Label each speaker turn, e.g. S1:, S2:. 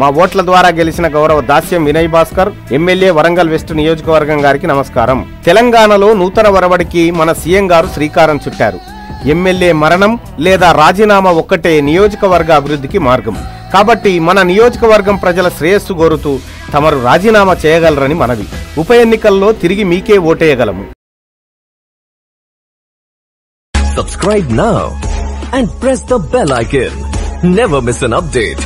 S1: మా ఓట్ల ద్వారా గెలిచిన గౌరవ దాస్యం వినయ్ భాస్కర్ ఎమ్మెల్యే వరంగల్ వెస్ట్ నియోజకవర్గం గారికి నమస్కారం. తెలంగాణలో నూతన వరవడికి మన సీఎం గారు శ్రీకారం చుట్టారు. ఎమ్మెల్యే మరణం లేదా రాజీనామా ఒక్కటే నియోజకవర్గ అభివృద్ధికి మార్గం. కాబట్టి మన నియోజకవర్గం ప్రజల శ్రేయస్సు కోరుతూ తమరు రాజీనామా చేయగలరని మనవి. ఉప ఎన్నికల్లో తిరిగి మీకే ఓటేయగలము.
S2: Subscribe now and press the bell icon. Never miss an update.